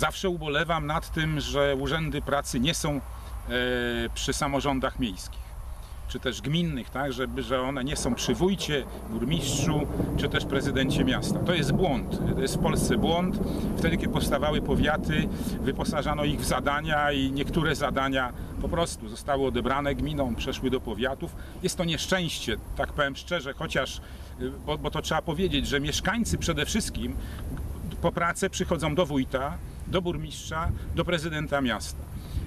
Zawsze ubolewam nad tym, że urzędy pracy nie są e, przy samorządach miejskich czy też gminnych, tak, żeby, że one nie są przy wójcie, burmistrzu, czy też prezydencie miasta. To jest błąd. To jest w Polsce błąd. Wtedy, kiedy powstawały powiaty, wyposażano ich w zadania i niektóre zadania po prostu zostały odebrane gminom, przeszły do powiatów. Jest to nieszczęście, tak powiem szczerze, chociaż, y, bo, bo to trzeba powiedzieć, że mieszkańcy przede wszystkim po pracę przychodzą do wójta, do burmistrza, do prezydenta miasta.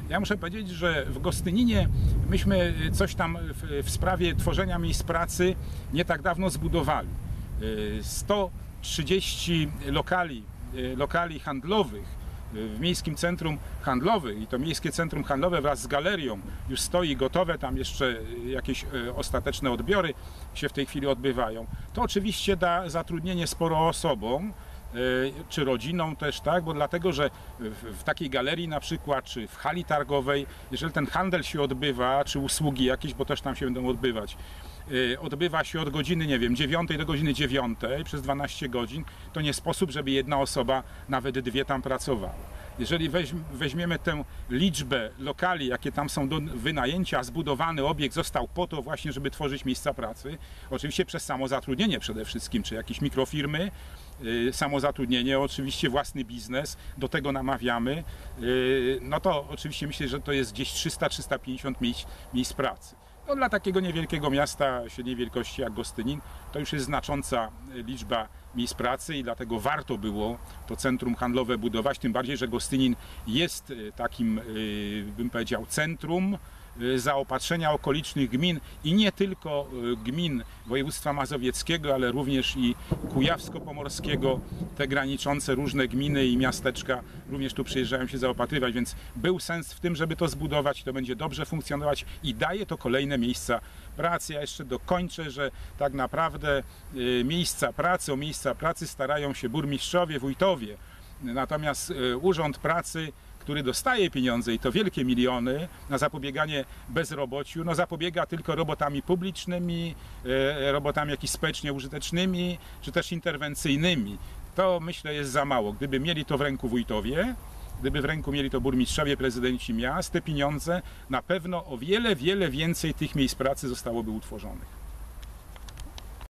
Ja muszę powiedzieć, że w Gostyninie myśmy coś tam w, w sprawie tworzenia miejsc pracy nie tak dawno zbudowali. Y, 130 lokali, y, lokali handlowych w miejskim centrum handlowym i to miejskie centrum handlowe wraz z galerią już stoi gotowe, tam jeszcze jakieś ostateczne odbiory się w tej chwili odbywają. To oczywiście da zatrudnienie sporo osobom, czy rodzinom też, tak? Bo dlatego, że w, takiej galerii na przykład, czy w hali targowej, jeżeli ten handel się odbywa, czy usługi jakieś, bo też tam się będą odbywać, y, odbywa się od godziny, nie wiem, 9 do godziny 9 przez 12 godzin, to nie sposób, żeby jedna osoba, nawet dwie tam pracowała. Jeżeli weźm- weźmiemy tę liczbę lokali, jakie tam są do wynajęcia, zbudowany obiekt został po to właśnie, żeby tworzyć miejsca pracy, oczywiście przez samozatrudnienie przede wszystkim, czy jakieś mikrofirmy, y, samozatrudnienie, oczywiście własny biznes, do tego namawiamy, y, no to oczywiście myślę, że to jest gdzieś 300-350 miejsc, miejsc pracy. No, dla takiego niewielkiego miasta średniej wielkości jak Gostynin to już jest znacząca y, liczba miejsc pracy i dlatego warto było to centrum handlowe budować, tym bardziej, że Gostynin jest y, takim, y, bym powiedział, centrum zaopatrzenia okolicznych gmin i nie tylko y, gmin województwa mazowieckiego, ale również i kujawsko-pomorskiego, te graniczące różne gminy i miasteczka również tu przyjeżdżają się zaopatrywać, więc był sens w tym, żeby to zbudować, to będzie dobrze funkcjonować i daje to kolejne miejsca pracy. Ja jeszcze dokończę, że tak naprawdę y, miejsca pracy, o miejsca pracy starają się burmistrzowie, wójtowie, natomiast y, Urząd Pracy który dostaje pieniądze i to wielkie miliony na zapobieganie bezrobociu, no zapobiega tylko robotami publicznymi, e, robotami jakimiś społecznie użytecznymi, czy też interwencyjnymi. To myślę jest za mało. Gdyby mieli to w ręku wójtowie, gdyby w ręku mieli to burmistrzowie, prezydenci miast, te pieniądze na pewno o wiele, wiele więcej tych miejsc pracy zostałoby utworzonych.